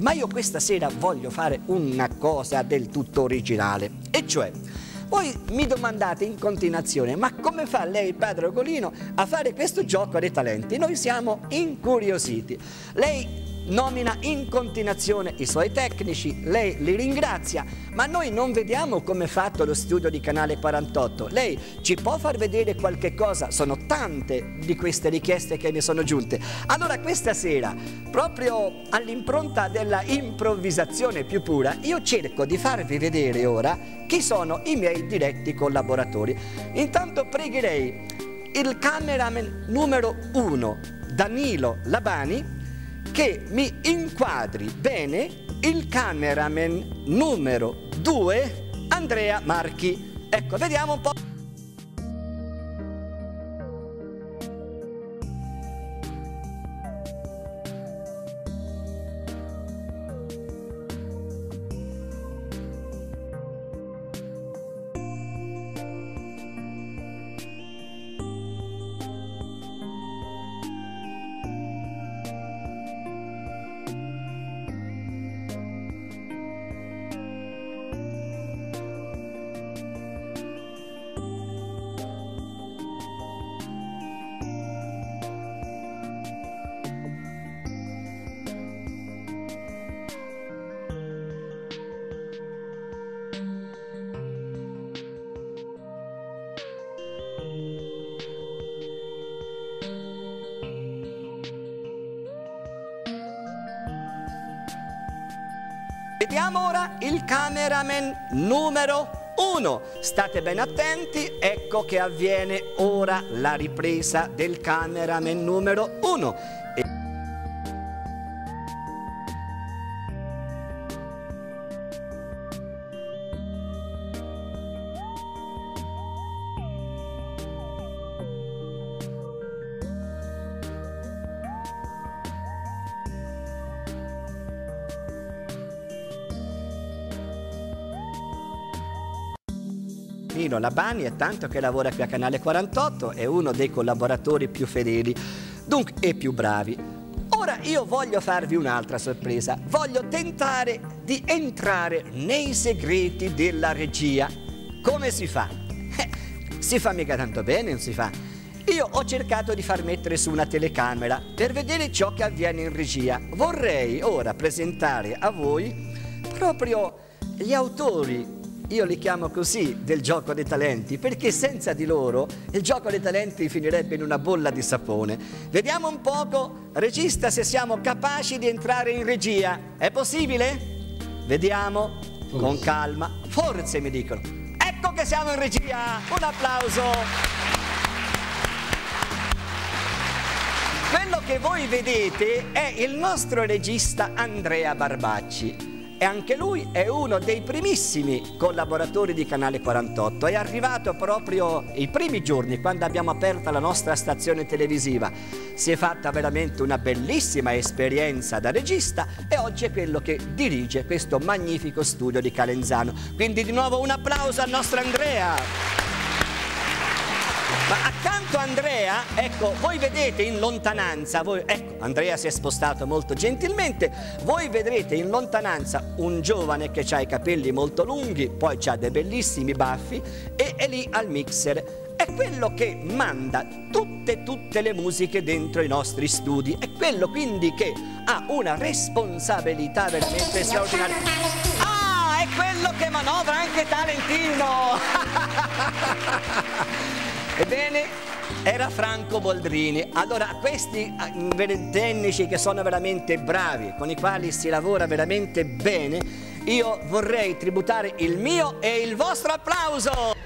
ma io questa sera voglio fare una cosa del tutto originale, e cioè voi mi domandate in continuazione, ma come fa lei, padre Ogolino, a fare questo gioco dei talenti? Noi siamo incuriositi. Lei nomina in continuazione i suoi tecnici, lei li ringrazia, ma noi non vediamo come è fatto lo studio di Canale 48. Lei ci può far vedere qualche cosa? Sono tante di queste richieste che mi sono giunte. Allora questa sera, proprio all'impronta della improvvisazione più pura, io cerco di farvi vedere ora chi sono i miei diretti collaboratori. Intanto pregherei il cameraman numero uno, Danilo Labani, che mi inquadri bene il cameraman numero 2 Andrea Marchi. Ecco, vediamo un po'. Vediamo ora il cameraman numero 1. State ben attenti, ecco che avviene ora la ripresa del cameraman numero 1. Pino Labani è tanto che lavora qui a Canale 48, è uno dei collaboratori più fedeli dunque, e più bravi. Ora io voglio farvi un'altra sorpresa, voglio tentare di entrare nei segreti della regia. Come si fa? Eh, si fa mica tanto bene, non si fa? Io ho cercato di far mettere su una telecamera per vedere ciò che avviene in regia. Vorrei ora presentare a voi proprio gli autori io li chiamo così del gioco dei talenti perché senza di loro il gioco dei talenti finirebbe in una bolla di sapone. Vediamo un poco, regista, se siamo capaci di entrare in regia. È possibile? Vediamo Forse. con calma. Forse mi dicono. Ecco che siamo in regia. Un applauso. Quello che voi vedete è il nostro regista Andrea Barbacci e anche lui è uno dei primissimi collaboratori di Canale 48. È arrivato proprio i primi giorni quando abbiamo aperto la nostra stazione televisiva. Si è fatta veramente una bellissima esperienza da regista e oggi è quello che dirige questo magnifico studio di Calenzano. Quindi di nuovo un applauso al nostro Andrea. Ma accanto a Andrea, ecco, voi vedete in lontananza, voi, ecco, Andrea si è spostato molto gentilmente, voi vedrete in lontananza un giovane che ha i capelli molto lunghi, poi ha dei bellissimi baffi e è lì al mixer è quello che manda tutte, tutte le musiche dentro i nostri studi, è quello quindi che ha una responsabilità veramente straordinaria. Ah, è quello che manovra anche Talentino! Ebbene, era Franco Boldrini. Allora, questi eh, tecnici che sono veramente bravi, con i quali si lavora veramente bene, io vorrei tributare il mio e il vostro applauso.